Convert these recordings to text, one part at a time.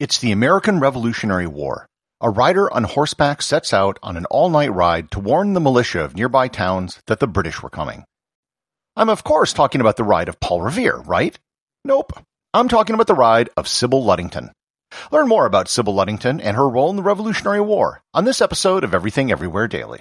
It's the American Revolutionary War. A rider on horseback sets out on an all night ride to warn the militia of nearby towns that the British were coming. I'm, of course, talking about the ride of Paul Revere, right? Nope. I'm talking about the ride of Sybil Ludington. Learn more about Sybil Ludington and her role in the Revolutionary War on this episode of Everything Everywhere Daily.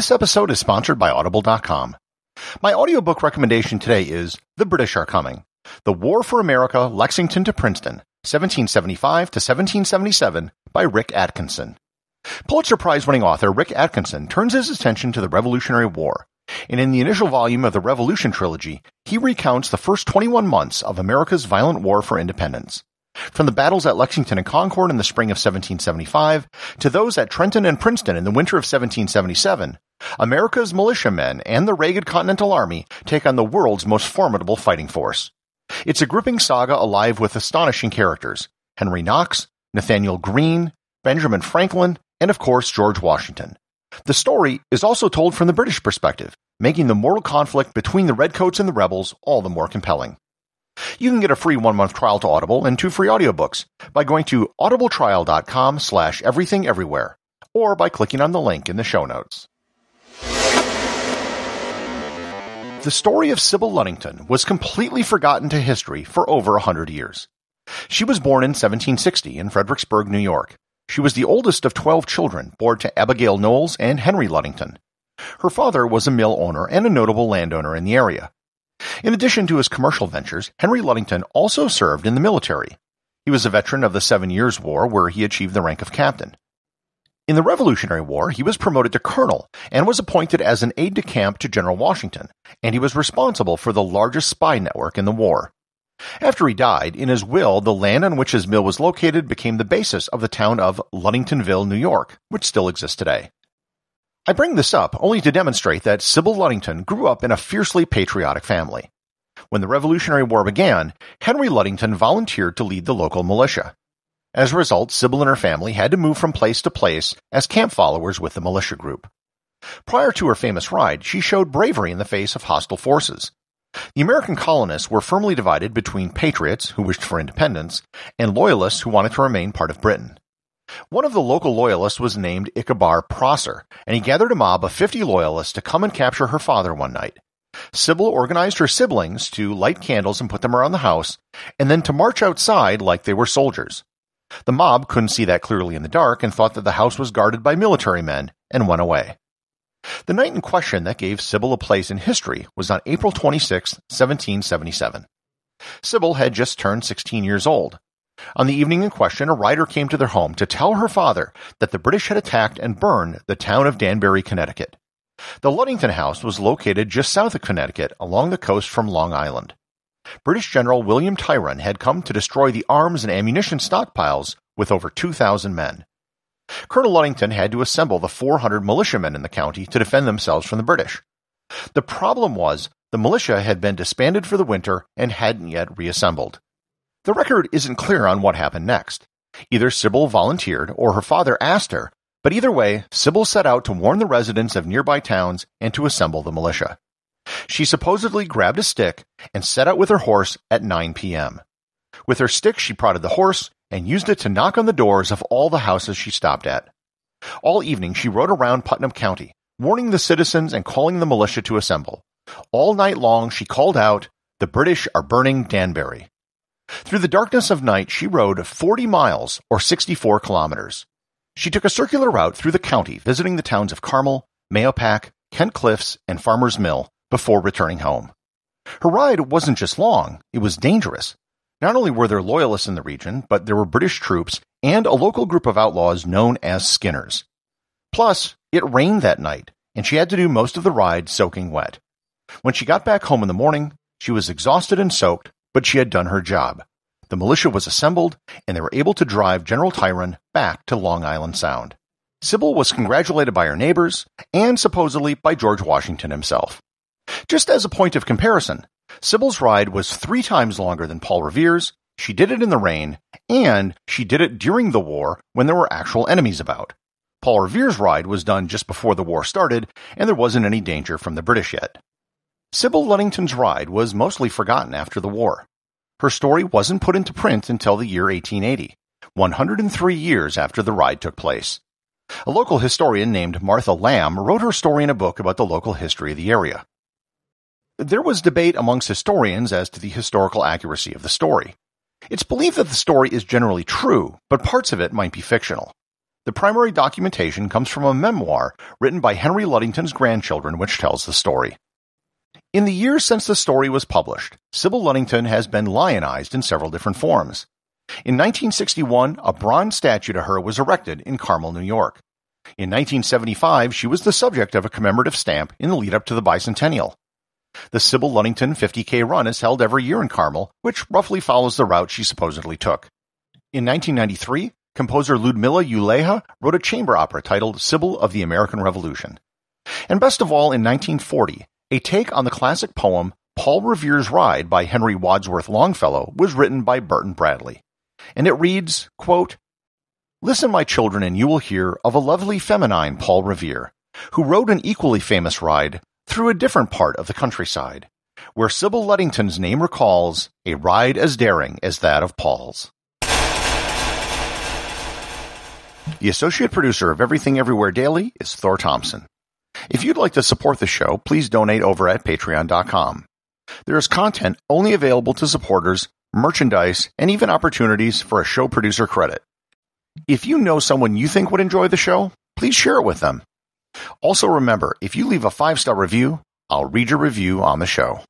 This episode is sponsored by Audible.com. My audiobook recommendation today is The British Are Coming The War for America, Lexington to Princeton, 1775 to 1777 by Rick Atkinson. Pulitzer Prize winning author Rick Atkinson turns his attention to the Revolutionary War, and in the initial volume of the Revolution trilogy, he recounts the first 21 months of America's violent war for independence. From the battles at Lexington and Concord in the spring of 1775 to those at Trenton and Princeton in the winter of 1777, America's militiamen and the Ragged Continental Army take on the world's most formidable fighting force. It's a gripping saga alive with astonishing characters Henry Knox, Nathaniel Greene, Benjamin Franklin, and of course George Washington. The story is also told from the British perspective, making the mortal conflict between the Redcoats and the rebels all the more compelling. You can get a free one-month trial to Audible and two free audiobooks by going to audibletrial.com slash everything everywhere or by clicking on the link in the show notes. The story of Sybil Ludington was completely forgotten to history for over a hundred years. She was born in 1760 in Fredericksburg, New York. She was the oldest of 12 children born to Abigail Knowles and Henry Ludington. Her father was a mill owner and a notable landowner in the area. In addition to his commercial ventures, Henry Ludington also served in the military. He was a veteran of the Seven Years' War, where he achieved the rank of captain. In the Revolutionary War, he was promoted to colonel and was appointed as an aide de camp to General Washington, and he was responsible for the largest spy network in the war. After he died, in his will, the land on which his mill was located became the basis of the town of Ludingtonville, New York, which still exists today. I bring this up only to demonstrate that Sybil Ludington grew up in a fiercely patriotic family. When the Revolutionary War began, Henry Ludington volunteered to lead the local militia. As a result, Sybil and her family had to move from place to place as camp followers with the militia group. Prior to her famous ride, she showed bravery in the face of hostile forces. The American colonists were firmly divided between patriots, who wished for independence, and loyalists who wanted to remain part of Britain. One of the local loyalists was named Ichabod Prosser, and he gathered a mob of 50 loyalists to come and capture her father one night. Sybil organized her siblings to light candles and put them around the house, and then to march outside like they were soldiers. The mob couldn't see that clearly in the dark and thought that the house was guarded by military men and went away. The night in question that gave Sybil a place in history was on April 26, 1777. Sybil had just turned 16 years old. On the evening in question, a rider came to their home to tell her father that the British had attacked and burned the town of Danbury, Connecticut. The Ludington House was located just south of Connecticut along the coast from Long Island. British General William Tryon had come to destroy the arms and ammunition stockpiles with over 2,000 men. Colonel Ludington had to assemble the 400 militiamen in the county to defend themselves from the British. The problem was the militia had been disbanded for the winter and hadn't yet reassembled. The record isn't clear on what happened next. Either Sybil volunteered or her father asked her, but either way, Sybil set out to warn the residents of nearby towns and to assemble the militia. She supposedly grabbed a stick and set out with her horse at 9 p.m. With her stick, she prodded the horse and used it to knock on the doors of all the houses she stopped at. All evening, she rode around Putnam County, warning the citizens and calling the militia to assemble. All night long, she called out, The British are burning Danbury. Through the darkness of night, she rode 40 miles or 64 kilometers. She took a circular route through the county, visiting the towns of Carmel, Mahopac, Kent Cliffs, and Farmers Mill, before returning home. Her ride wasn't just long, it was dangerous. Not only were there loyalists in the region, but there were British troops and a local group of outlaws known as Skinners. Plus, it rained that night, and she had to do most of the ride soaking wet. When she got back home in the morning, she was exhausted and soaked, but she had done her job. The militia was assembled, and they were able to drive General Tryon back to Long Island Sound. Sybil was congratulated by her neighbors, and supposedly by George Washington himself. Just as a point of comparison, Sybil's ride was three times longer than Paul Revere's, she did it in the rain, and she did it during the war when there were actual enemies about. Paul Revere's ride was done just before the war started, and there wasn't any danger from the British yet. Sybil Ludington's ride was mostly forgotten after the war. Her story wasn't put into print until the year 1880, 103 years after the ride took place. A local historian named Martha Lamb wrote her story in a book about the local history of the area. There was debate amongst historians as to the historical accuracy of the story. It's believed that the story is generally true, but parts of it might be fictional. The primary documentation comes from a memoir written by Henry Ludington's grandchildren which tells the story. In the years since the story was published, Sybil Ludington has been lionized in several different forms. In 1961, a bronze statue to her was erected in Carmel, New York. In 1975, she was the subject of a commemorative stamp in the lead up to the bicentennial. The Sybil Ludington 50K run is held every year in Carmel, which roughly follows the route she supposedly took. In 1993, composer Ludmila Ulehla wrote a chamber opera titled Sybil of the American Revolution. And best of all, in 1940, a take on the classic poem Paul Revere's Ride by Henry Wadsworth Longfellow was written by Berton Braley. And it reads, quote, Listen, my children, and you will hear of a lovely feminine Paul Revere, who rode an equally famous ride through a different part of the countryside, where Sybil Ludington's name recalls a ride as daring as that of Paul's. The associate producer of Everything Everywhere Daily is Thor Thomsen. If you'd like to support the show, please donate over at patreon.com. There is content only available to supporters, merchandise, and even opportunities for a show producer credit. If you know someone you think would enjoy the show, please share it with them. Also remember, if you leave a five-star review, I'll read your review on the show.